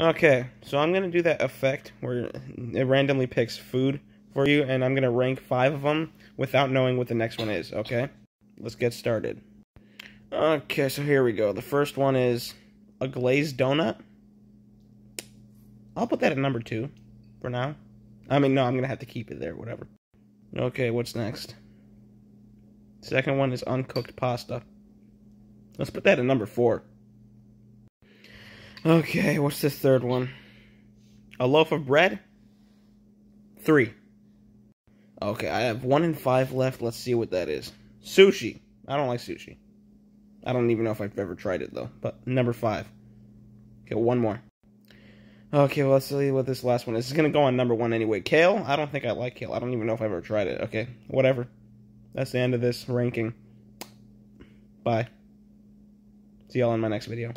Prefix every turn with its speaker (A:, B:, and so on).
A: Okay, so I'm gonna do that effect where it randomly picks food for you, and I'm gonna rank five of them without knowing what the next one is. Okay, let's get started. Okay, so here we go. The first one is a glazed donut. I'll put that at number two for now. I mean, no, I'm gonna have to keep it there. Whatever. Okay, what's next? Second one is uncooked pasta. Let's put that at number four. Okay, what's this third one? A loaf of bread? Three. Okay, I have one in five left. Let's see what that is. Sushi. I don't like sushi. I don't even know if I've ever tried it, though. But number five. Okay, one more. Okay, well, let's see what this last one is. It's going to go on number one anyway. Kale? I don't think I like kale. I don't even know if I've ever tried it. Okay, whatever. That's the end of this ranking. Bye. See y'all in my next video.